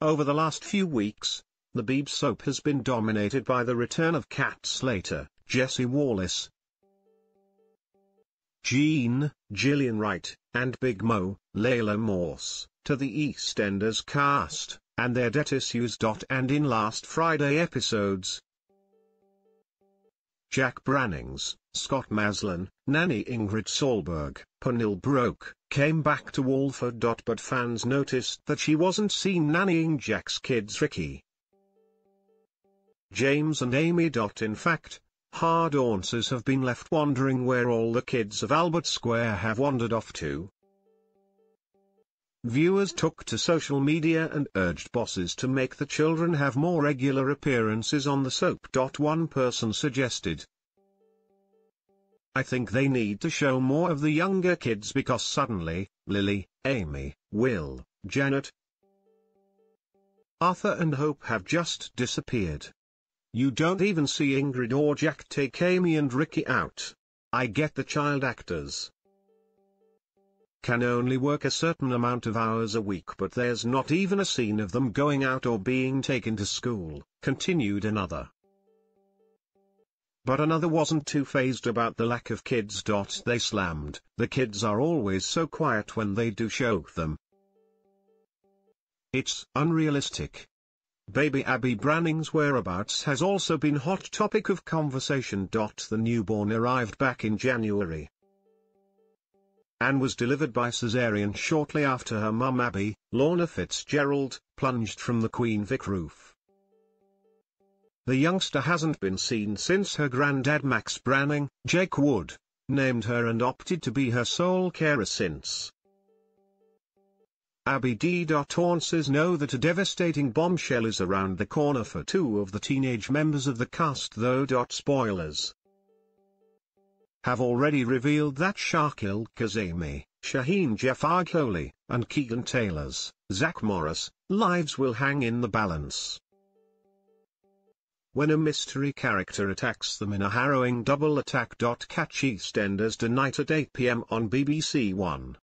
Over the last few weeks, the Beeb soap has been dominated by the return of Kat Slater, Jessie Wallace, Jean, Gillian Wright, and Big Mo, Laila Morse, to the EastEnders cast, and their debt issues. And in last Friday episodes, Jack Branning's, Scott Maslin, Nanny Ingrid Solberg, Pernille Broch, came back to Walford. But fans noticed that she wasn't seen nannying Jack's kids Ricky, James and Amy. In fact, hard answers have been left wondering where all the kids of Albert Square have wandered off to. Viewers took to social media and urged bosses to make the children have more regular appearances on the soap. One person suggested, I think they need to show more of the younger kids because suddenly, Lily, Amy, Will, Janet, Arthur and Hope have just disappeared. You don't even see Ingrid or Jack take Amy and Ricky out. I get the child actors can only work a certain amount of hours a week but there's not even a scene of them going out or being taken to school, continued another. But another wasn't too phased about the lack of kids. They slammed, the kids are always so quiet when they do show them. It's unrealistic. Baby Abby Branning's whereabouts has also been hot topic of conversation. The newborn arrived back in January. And was delivered by cesarean shortly after her mum Abby, Lorna Fitzgerald, plunged from the Queen Vic roof. The youngster hasn't been seen since her granddad Max Branning, Jake Wood, named her and opted to be her sole carer since. Abby D. says know that a devastating bombshell is around the corner for two of the teenage members of the cast though. Spoilers have already revealed that Shakil Kazemi, Shaheen Jafargholi, and Keegan Taylor's, Zach Morris, lives will hang in the balance. When a mystery character attacks them in a harrowing double attack. Catch EastEnders tonight at 8pm on BBC One.